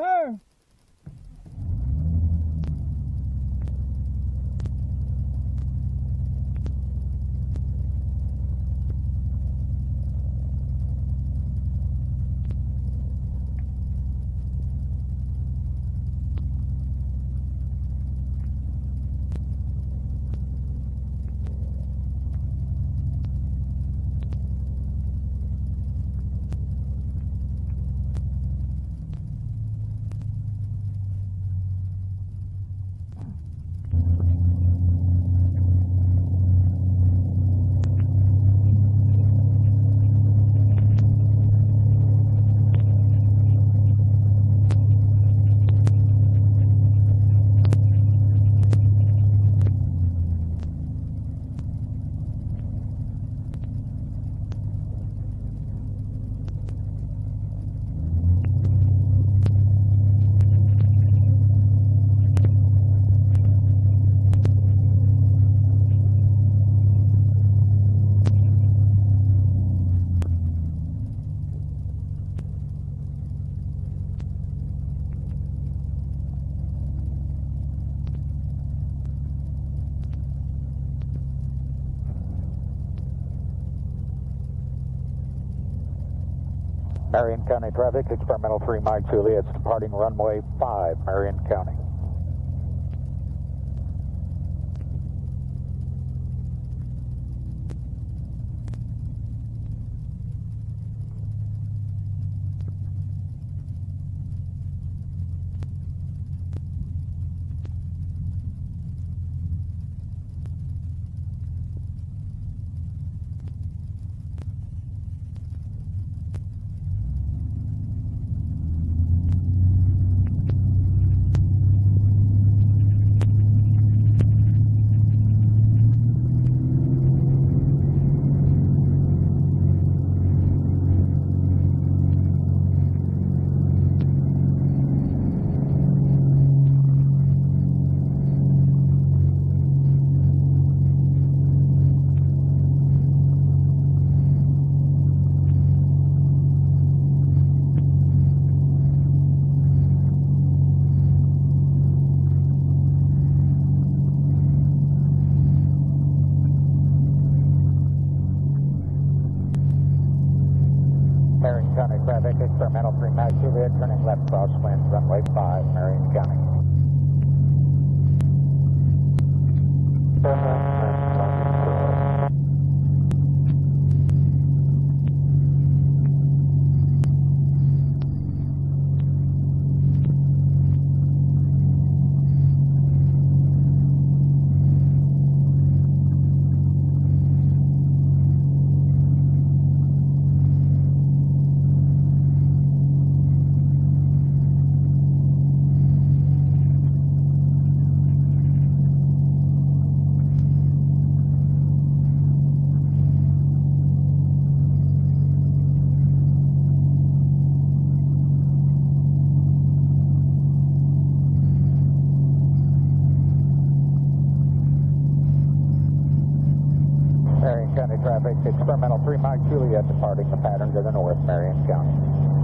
Her. Marion County traffic, experimental 3 Mike Juliet's departing runway 5, Marion County. Turning left crosswind, runway 5, Marion County. Experimental 3 Mike Juliet departing the pattern to the north, Marion County.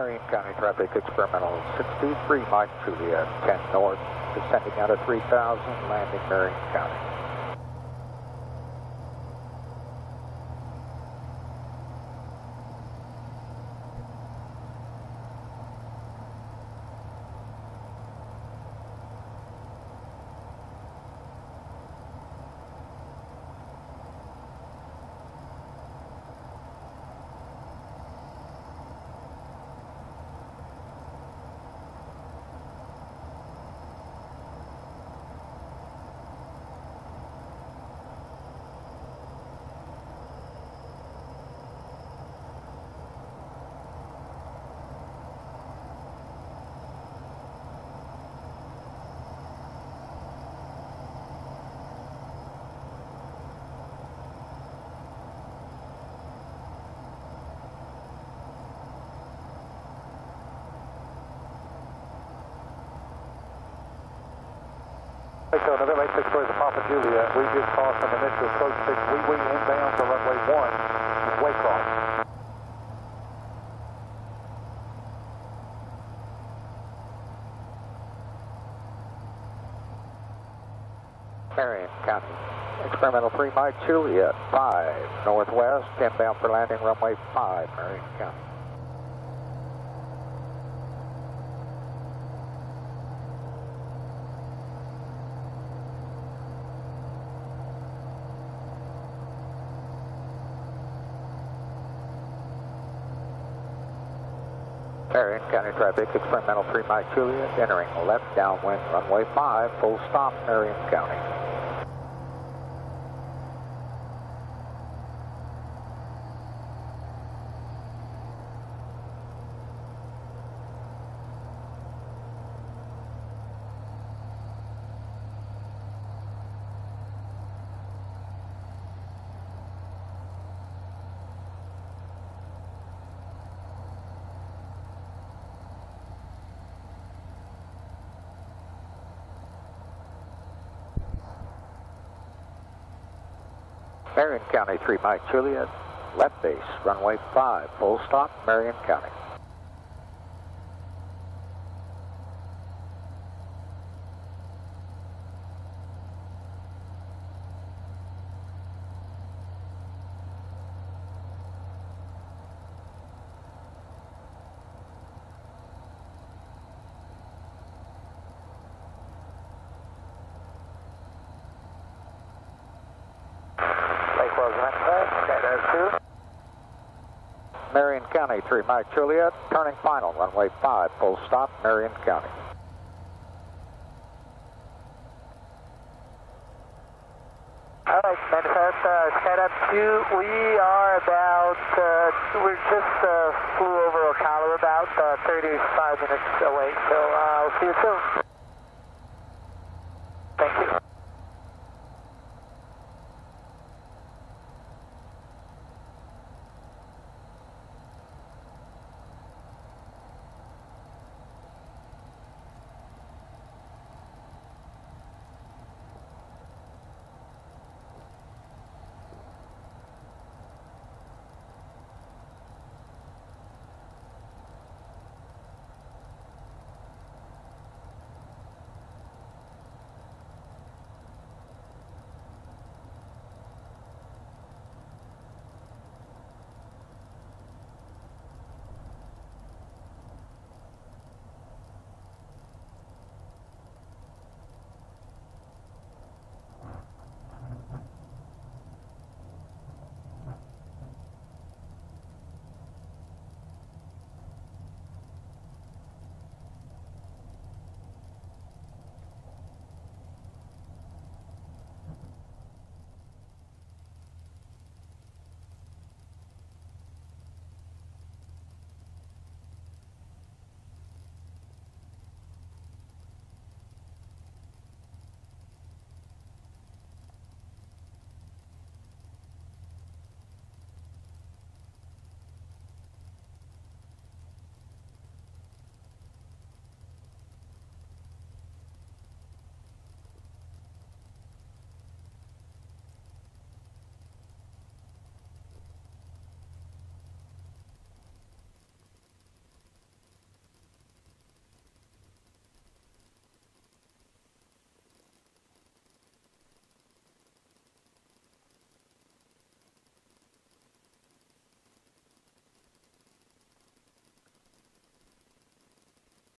Marion County traffic experimental 63 Mike Juliet 10 north, descending out of 3000, landing Marion County. Julia. We just crossed from initial approach 6 Wee Wee inbound to runway 1, Waycross. Marion County. Experimental 3 Mike Juliet 5 northwest, inbound for landing runway 5, Marion County. Marion County traffic, experimental 3 Mike Juliet, entering left downwind runway 5, full stop, Marion County. Marion County 3 Mike Juliet, left base, runway 5, full stop, Marion County. Lake Rose Memphis, Skydive 2. Marion County 3 Mike Juliet, turning final, runway 5, full stop, Marion County. All right, Manifest, uh, Skydive 2, we are about, uh, we just uh, flew over Ocala about uh, 35 minutes away, so uh, I'll see you soon.